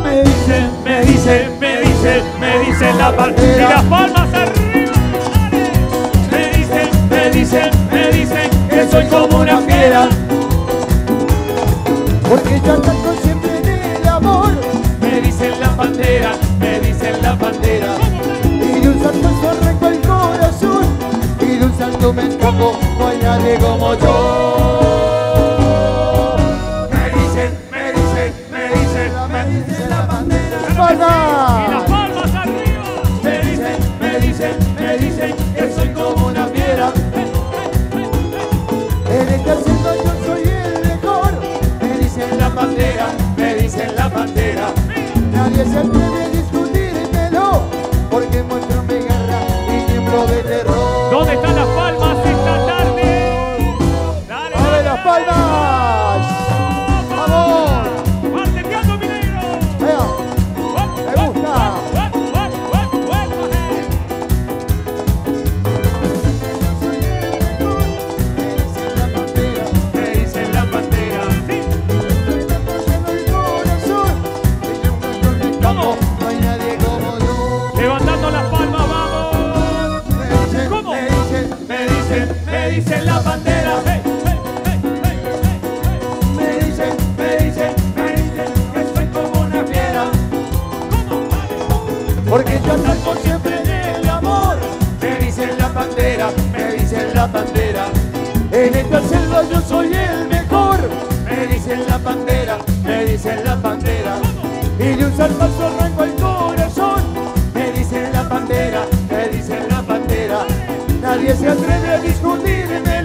me dice, Me dice, me dice, me dice la pantera. Y las palmas arriba. Me dicen, me dicen, me dicen que soy como una fiera. porque yo ataco siempre en el amor. Me dicen la pantera, me dicen la pantera. Y de un salto se el corazón. Y de un salto me escapó, no hay nadie como yo. Bandera. Y las ¡Palma! palmas arriba. Me dicen, me dicen, me dicen que soy como una fiera. En este haciendo yo soy el mejor. Me dicen La pantera, me dicen la pantera. Nadie se atreve a discutírmelo, porque muestro mi guerra y tiemblo de terror. ¿Dónde están las palmas esta tarde? Dale, ¡Abre dale, las dale. palmas! Porque yo ataco siempre en el amor. Me dicen la pantera, me dicen la pantera. En esta selva yo soy el mejor. Me dicen la pantera, me dicen la pantera. Y de un salvazo arranco el corazón. Me dicen la pantera, me dicen la pantera. Nadie se atreve a discutirme